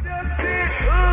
Just sit.